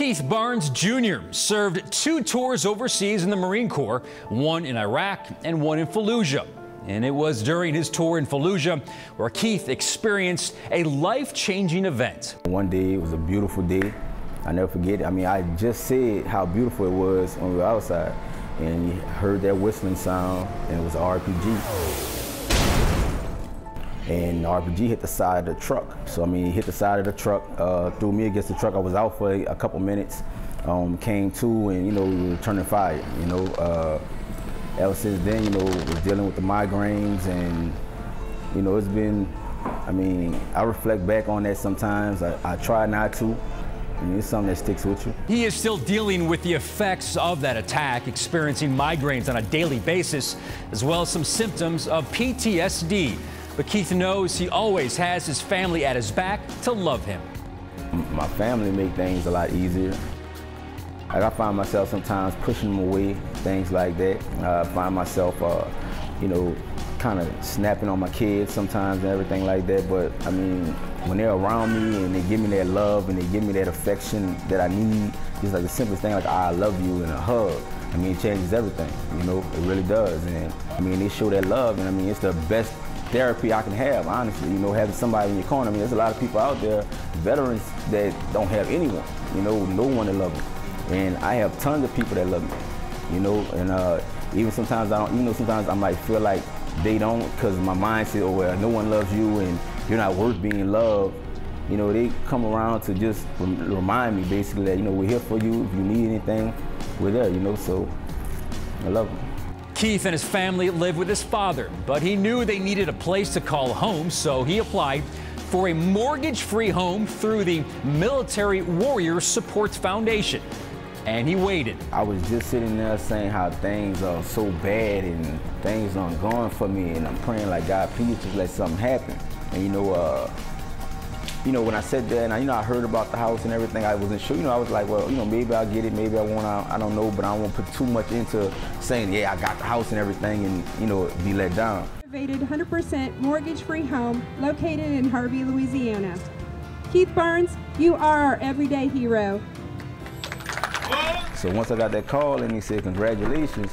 Keith Barnes Jr. served two tours overseas in the Marine Corps, one in Iraq and one in Fallujah. And it was during his tour in Fallujah where Keith experienced a life-changing event. One day, it was a beautiful day. I never forget it. I mean, I just said how beautiful it was when we were outside. And you heard that whistling sound, and it was an RPG and RPG hit the side of the truck. So I mean, he hit the side of the truck, uh, threw me against the truck. I was out for a, a couple minutes, um, came to, and you know, we were turning fire. You know, uh, ever since then, you know, was dealing with the migraines, and you know, it's been. I mean, I reflect back on that sometimes. I, I try not to. I mean, it's something that sticks with you. He is still dealing with the effects of that attack, experiencing migraines on a daily basis, as well as some symptoms of PTSD. But Keith knows he always has his family at his back to love him. My family make things a lot easier. Like I find myself sometimes pushing them away, things like that. I find myself, uh, you know, kind of snapping on my kids sometimes and everything like that. But I mean, when they're around me and they give me that love and they give me that affection that I need, just like the simplest thing, like I love you and a hug. I mean, it changes everything. You know, it really does. And I mean, they show that love, and I mean, it's the best therapy I can have, honestly. You know, having somebody in your corner. I mean, there's a lot of people out there, veterans, that don't have anyone, you know, no one to love them. And I have tons of people that love me, you know, and uh, even sometimes I don't, you know, sometimes I might feel like they don't because my mind says, oh, well, no one loves you and you're not worth being loved. You know, they come around to just remind me basically that, you know, we're here for you. If you need anything, we're there, you know, so I love them. Keith and his family live with his father, but he knew they needed a place to call home, so he applied for a mortgage-free home through the Military Warrior Support Foundation. And he waited. I was just sitting there saying how things are so bad and things aren't going for me, and I'm praying like, God, please just let something happen. And you know, uh, you know, when I said that and I, you know, I heard about the house and everything, I wasn't sure. You know, I was like, well, you know, maybe I'll get it, maybe I won't. I, I don't know, but I won't put too much into saying, yeah, I got the house and everything, and you know, be let down. Renovated 100% mortgage-free home located in Harvey, Louisiana. Keith Barnes, you are our everyday hero. So once I got that call and he said, congratulations,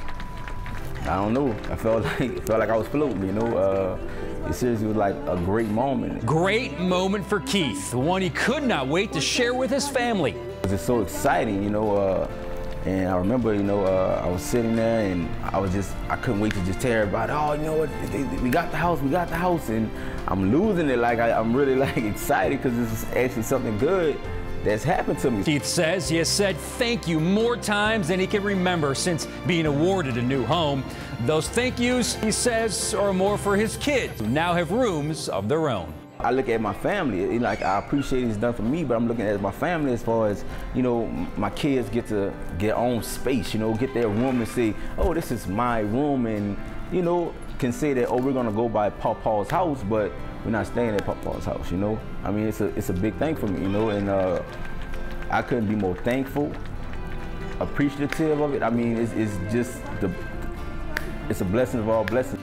I don't know. I felt like felt like I was floating, you know. Uh, it seriously was like a great moment. Great moment for Keith, the one he could not wait to share with his family. It was so exciting, you know. Uh, and I remember, you know, uh, I was sitting there and I was just, I couldn't wait to just tell everybody, oh, you know what, we got the house, we got the house. And I'm losing it, like I, I'm really like excited because this is actually something good that's happened to me. Keith says he has said thank you more times than he can remember since being awarded a new home. Those thank yous, he says, are more for his kids who now have rooms of their own. I look at my family, like I appreciate it's done for me, but I'm looking at my family as far as, you know, my kids get to get own space, you know, get their room and say, oh, this is my room and, you know, can say that, oh, we're gonna go by Papa's house, but we're not staying at Papa's house, you know? I mean, it's a, it's a big thing for me, you know, and uh, I couldn't be more thankful, appreciative of it. I mean, it's, it's just the, it's a blessing of all blessings.